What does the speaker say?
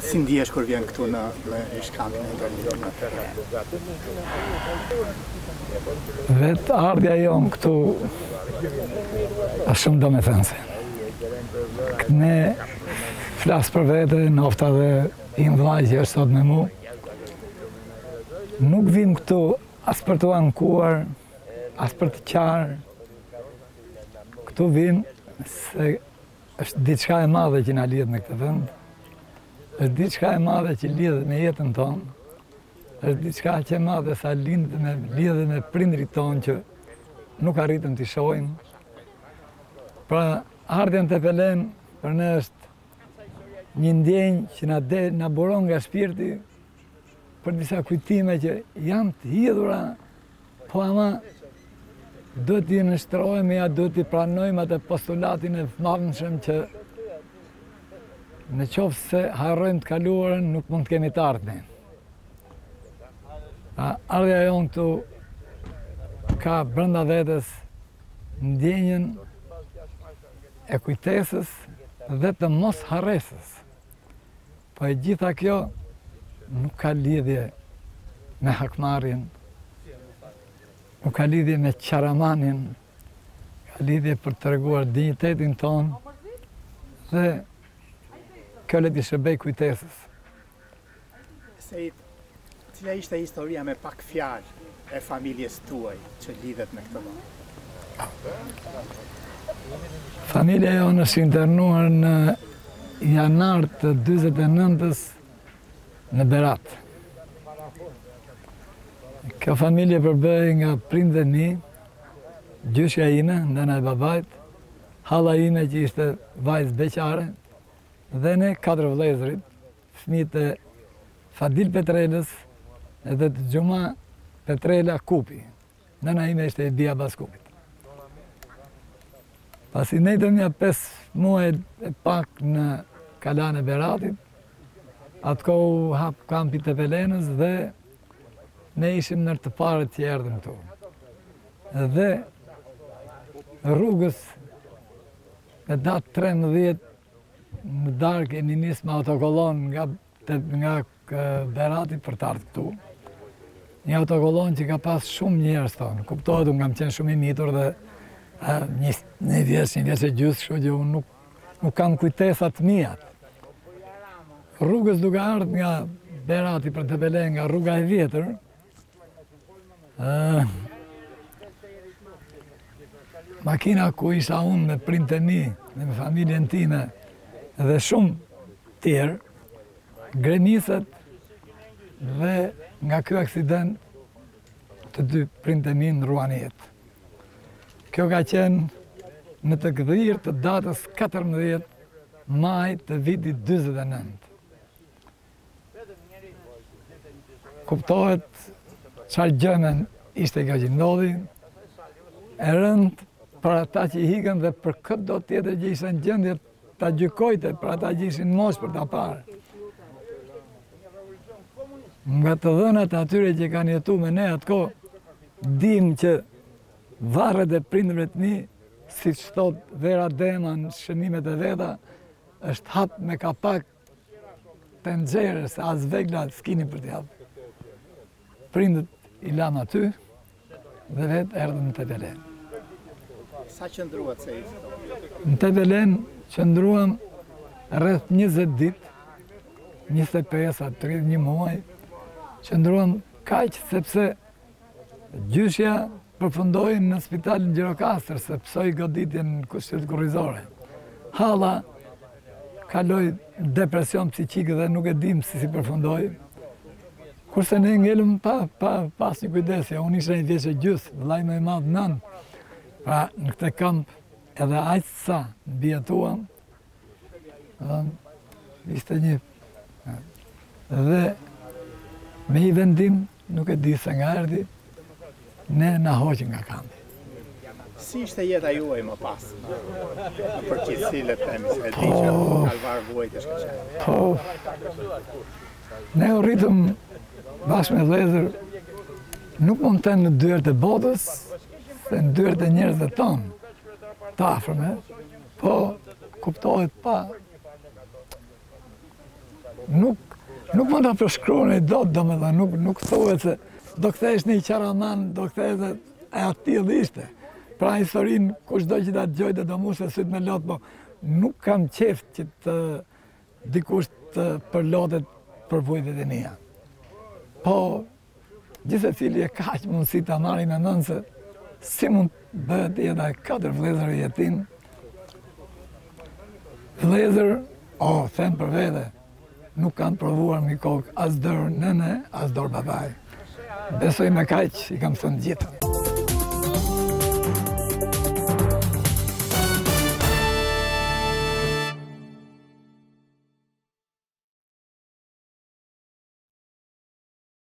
Si ndihesh kur vjen këtu në në ish-kampin e internimit në terren? Vetë ardhja jonë këtu është shumë domethënëse. Unë flas për vete, nofta dhe im vëlla që është sot me mu. Nuk vim këtu as për t'u ankuar, as për të qarë. Këtu vim se Është diçka e madhe që na lidh me këtë vend. Është diçka e madhe që lidhet me jetën tonë. Është diçka që e madhe sa lidhet me lidhet me prindërit tanë që nuk arritëm t'i shohim. Pra, ardhja në Tepelenë për ne është një ndjenjë që na, de, na buron nga shpirti Për disa kujtime që janë të hidhura, po ama duhet t'i nënshtrohemi, a duhet ta pranojmë atë postulatin e famshëm që në qoftë se harrojmë të kaluarën, nuk mund të kemi të ardhme. A ardhja jonë këtu ka brenda vetes ndjenjën e kujtesës dhe të mosharresës. Po e gjitha kjo nuk ka lidhje me hakmarrjen, nuk ka lidhje me qaramaninë, ka lidhje për të treguar dinjitetin tonë dhe kjo le t'i shërbejë kujtesës. Seit, cila ishte historia me pak fjalë e familjes tuaj që lidhet me këtë vend? Familja jonë është internuar në janar të 49-ës në Berat. Kjo familje përbëhej nga prindët e mi, gjyshja ime, nëna e babait, halla ime që ishte vajzë beqare, dhe ne katër vëllezërit, fëmijët e Fadil Petrelës dhe të Xhuma Petrela Kupi. Nëna ime ishte e bija e Abaz Kupit. Pasi ndejtëm nja 5 muaj e pak në Kalanë e Beratit, atë kohë u hap kampi i Tepelenës dhe ne ishim ndër të parët që erdhëm këtu. Dhe rrugës me datë 13 Në darkë jemi nisë me autokolonë nga nga Berati për të ardhë këtu. Një autokolonë që ka pas shumë njerëz tonë. Kuptohet, unë kam qenë shumë i mitur dhe një, një vjesh, një vjesh e gjysë, kështu që unë nuk, nuk kam kujtesa të miat. Rrugës duke ardhë nga Berati për Tepelenë nga rruga e vjetër, makina ku isha unë me prindët e mi, me me familjen time, dhe shumë të tjerë, gremiset dhe nga ky aksident të dy prindët e mi ndërruan jetë. Kjo ka qenë më të gdhirë të datës 14 maj të vitit 49. Kuptohet çfarë gjëme ishte kjo që ndodhi. E rëndë për ata që ikën dhe për këdo tjetër që ishte në gjendje ta gjykojte për ata që ishin mos për ta parë. Nga të dhënat e atyre që kanë jetu me ne atë kohë, dimë që varret e prindëve të mi, siç thotë Vera Dema në shënimet e veta, është hapur me kapak Tenxhereje se as vegla s'kishin për t'i hap. Prindët i lanë aty dhe vetë erdhën në Tepelenë. Sa qëndruat se ishtë? Në Tepelenë qëndruam rreth 20 ditë, 25 a 30 një muaj, qëndruam kaq sepse gjyshja Përfundoi në spitalin e Gjirokastrës se pësoi goditje në shtyllën kurrizore. Halla kaloi depresion psikik dhe nuk e dimë si si përfundoi. Kurse ne ngelëm pa, pa, pa asnjë kujdesje, unë isha një vjeç e gjysmë, vëllai më i madh nëntë. Pra në këtë kamp edhe aq sa mbijetuam, dhe ishte një dhe me një vendim Nuk e di se nga erdhi, ne na hoqën nga kampi. Si ishte jeta juaj më pas? Në përgjithësi le të themi, se e di që po, kalvar vuajtjesh ka qenë. Po, ne u rritëm bashkë me vëllezër, nuk mund të them në dyert e botës, se në dyert e njerëzve tanë, të afërm, po, kuptohet pa, Nuk, nuk mund ta përshkruaj dot, domethënë, nuk, nuk thuhet se do kthehesh një qaraman, do kthehesh dhe e ati edhe ishte. Pra historinë, kushdo që ta dëgjojë do mbushë sytë me lot, po nuk kam qejf që dikush të përlotet për vuajtjet e mia. Po, Gjithsecili e ka aq mundësi ta marrë me mend se si mund të bëhet jeta e katër vëllezërve jetimë. Vëllezër, o, oh, them për vete, nuk kam provuar mbi kokë as dorë nëne, as dorë babai. Besoj me kaq, i kam thënë të gjithë.